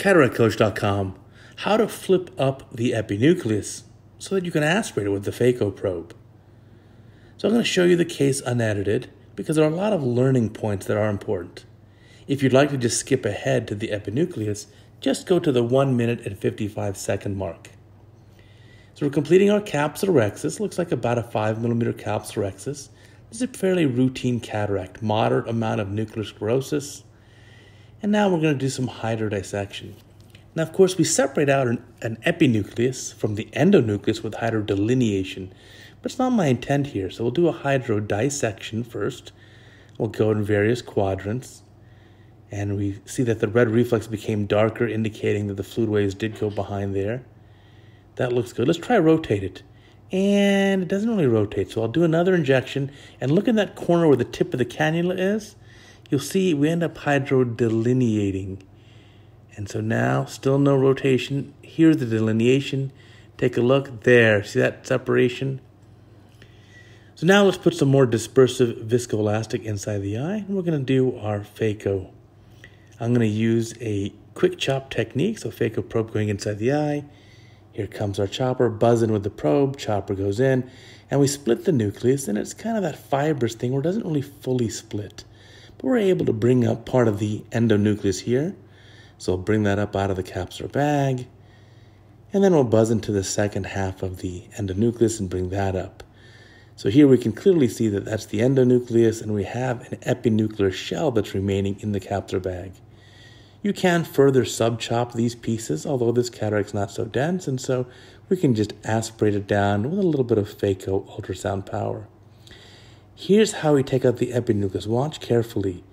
CataractCoach.com How to flip up the epinucleus so that you can aspirate it with the phaco probe. So I'm going to show you the case unedited because there are a lot of learning points that are important. If you'd like to just skip ahead to the epinucleus, just go to the 1 minute and 55 second mark. So we're completing our capsular capsulorhexis. Looks like about a 5 millimeter capsulorhexis. This is a fairly routine cataract, moderate amount of nuclear sclerosis. And now we're going to do some hydrodissection. Now, of course, we separate out an, an epinucleus from the endonucleus with hydrodelineation, but it's not my intent here. So we'll do a hydrodissection first. We'll go in various quadrants, and we see that the red reflex became darker, indicating that the fluid waves did go behind there. That looks good. Let's try rotate it. And it doesn't really rotate, so I'll do another injection. And look in that corner where the tip of the cannula is. You'll see we end up hydrodelineating. And so now, still no rotation. Here's the delineation. Take a look there. See that separation? So now let's put some more dispersive viscoelastic inside the eye. And we're going to do our phaco. I'm going to use a quick chop technique. So phaco probe going inside the eye. Here comes our chopper, buzzing with the probe. Chopper goes in. And we split the nucleus. And it's kind of that fibrous thing where it doesn't really fully split. But we're able to bring up part of the endonucleus here. So we'll bring that up out of the capsular bag. And then we'll buzz into the second half of the endonucleus and bring that up. So here we can clearly see that that's the endonucleus and we have an epinuclear shell that's remaining in the capsular bag. You can further subchop these pieces, although this cataract's not so dense, and so we can just aspirate it down with a little bit of phaco ultrasound power. Here's how we take out the epinucleus. Watch carefully.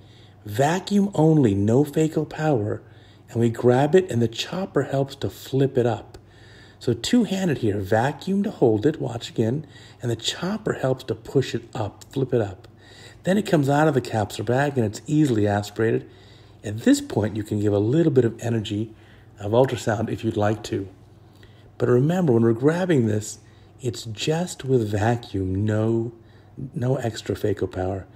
Vacuum only, no phaco power, and we grab it and the chopper helps to flip it up. So two-handed here, vacuum to hold it, watch again, and the chopper helps to push it up, flip it up. Then it comes out of the capsular bag and it's easily aspirated. At this point, you can give a little bit of energy of ultrasound if you'd like to. But remember, when we're grabbing this, it's just with vacuum, no, no extra phaco power.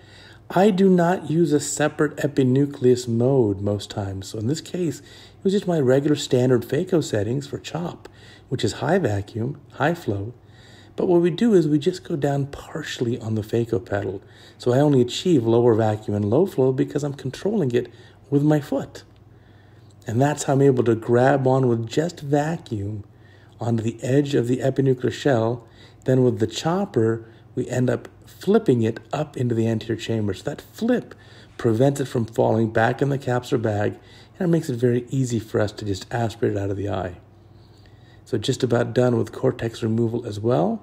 I do not use a separate epinucleus mode most times. So in this case, it was just my regular standard phaco settings for CHOP, which is high vacuum, high flow. But what we do is we just go down partially on the phaco pedal. So I only achieve lower vacuum and low flow because I'm controlling it with my foot. And that's how I'm able to grab on with just vacuum onto the edge of the epinuclear shell. Then with the chopper, we end up flipping it up into the anterior chamber. So that flip prevents it from falling back in the capsular bag and it makes it very easy for us to just aspirate it out of the eye. So just about done with cortex removal as well.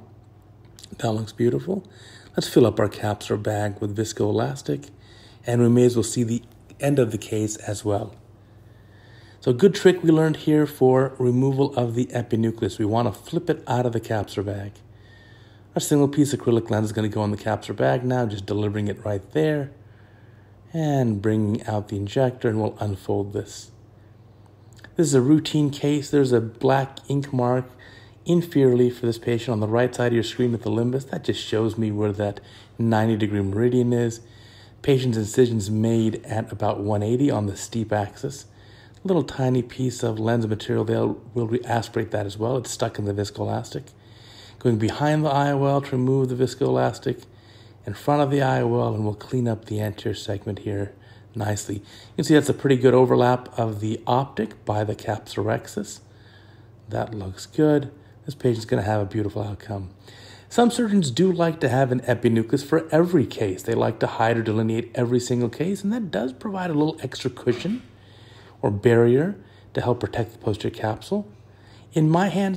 That looks beautiful. Let's fill up our capsular bag with viscoelastic and we may as well see the end of the case as well. So a good trick we learned here for removal of the epinucleus. We want to flip it out of the capsular bag. Our single piece acrylic lens is going to go in the capsular bag now, just delivering it right there. And bringing out the injector, and we'll unfold this. This is a routine case. There's a black ink mark inferiorly for this patient on the right side of your screen with the limbus. That just shows me where that 90 degree meridian is. Patient's incisions made at about 180 on the steep axis. A little tiny piece of lens material there will aspirate that as well. It's stuck in the viscoelastic going behind the IOL to remove the viscoelastic, in front of the IOL, and we'll clean up the anterior segment here nicely. You can see that's a pretty good overlap of the optic by the capsulorhexis. That looks good. This patient's going to have a beautiful outcome. Some surgeons do like to have an epinucleus for every case. They like to hydrodelineate every single case, and that does provide a little extra cushion or barrier to help protect the posterior capsule. In my hands,